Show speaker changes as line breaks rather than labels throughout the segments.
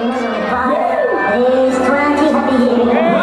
He's 20, happy
year.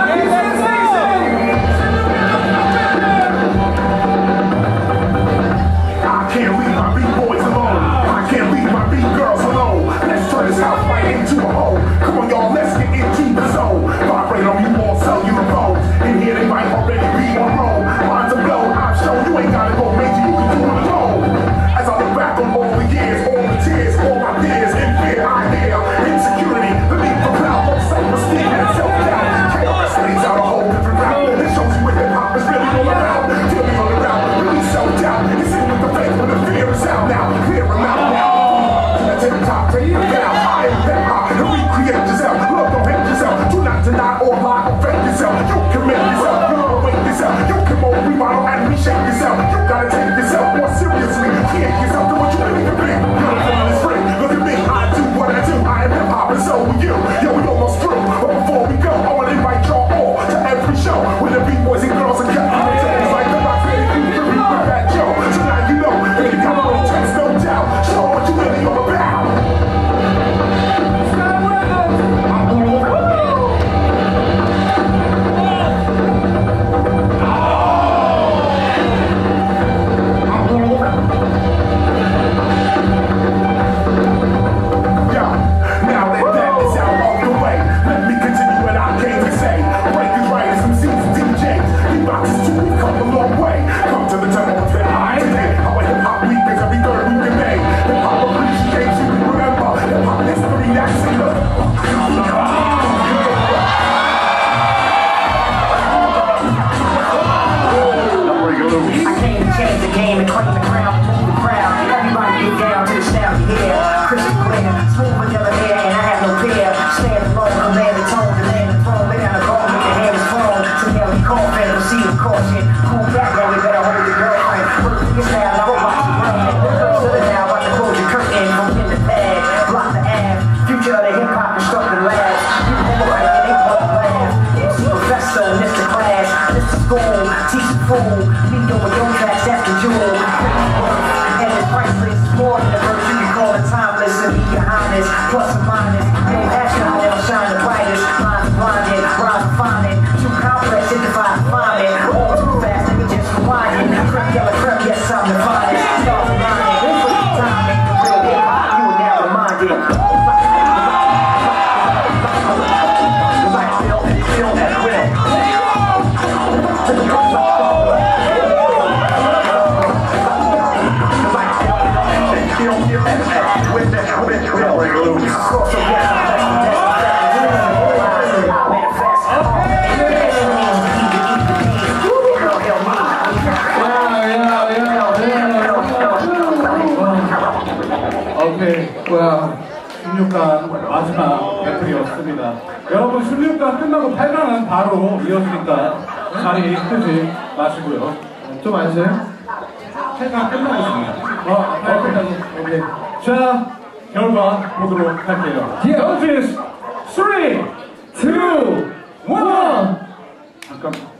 plus or minus. Name action oil, shine the brightest. Minds blinded, rhymes finding. Too complex, it defies climbing. All too fast, let me just rewind it. Crap, yellow, crap, yes, I'm
defining. 순간 마지막 배틀이었습니다. 여러분 16강 끝나고 8강은 바로 이어지니까 자리 이끄지 마시고요. 좀 앉으세요. 8강 끝나고 있습니다. 어, 8강까지. 오케이. 자, 결과 보도록 할게요. Count is 3, 2, 1! 잠깐만.